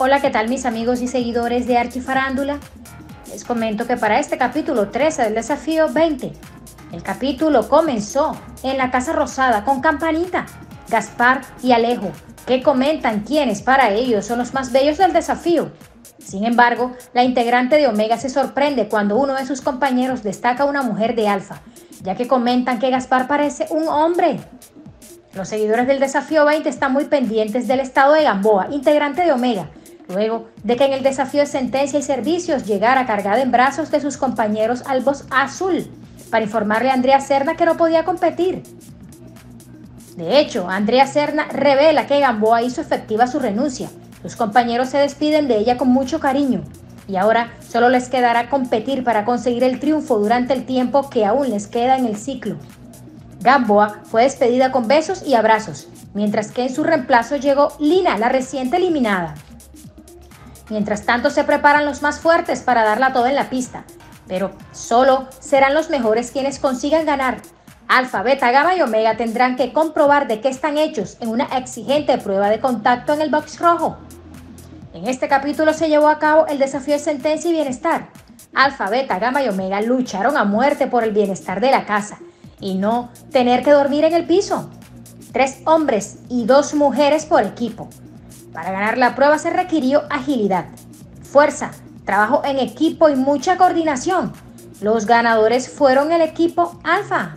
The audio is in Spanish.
Hola, ¿qué tal mis amigos y seguidores de Archifarándula? Les comento que para este capítulo 13 del desafío 20, el capítulo comenzó en la Casa Rosada con Campanita, Gaspar y Alejo, que comentan quiénes para ellos son los más bellos del desafío. Sin embargo, la integrante de Omega se sorprende cuando uno de sus compañeros destaca a una mujer de Alfa, ya que comentan que Gaspar parece un hombre. Los seguidores del desafío 20 están muy pendientes del estado de Gamboa, integrante de Omega, luego de que en el desafío de sentencia y servicios llegara cargada en brazos de sus compañeros al voz azul para informarle a Andrea Serna que no podía competir. De hecho, Andrea Serna revela que Gamboa hizo efectiva su renuncia. Sus compañeros se despiden de ella con mucho cariño y ahora solo les quedará competir para conseguir el triunfo durante el tiempo que aún les queda en el ciclo. Gamboa fue despedida con besos y abrazos, mientras que en su reemplazo llegó Lina, la reciente eliminada. Mientras tanto se preparan los más fuertes para darla toda en la pista, pero solo serán los mejores quienes consigan ganar. Alfa, Beta, Gamma y Omega tendrán que comprobar de qué están hechos en una exigente prueba de contacto en el box rojo. En este capítulo se llevó a cabo el desafío de sentencia y bienestar. Alfa, Beta, Gamma y Omega lucharon a muerte por el bienestar de la casa y no tener que dormir en el piso. Tres hombres y dos mujeres por equipo. Para ganar la prueba se requirió agilidad, fuerza, trabajo en equipo y mucha coordinación. Los ganadores fueron el equipo Alfa.